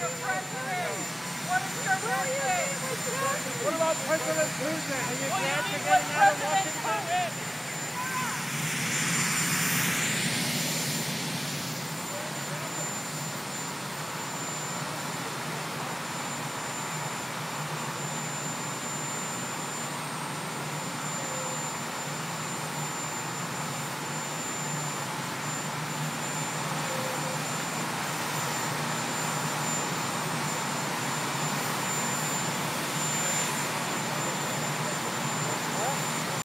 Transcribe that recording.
What about President Putin? Are you glad you're getting out?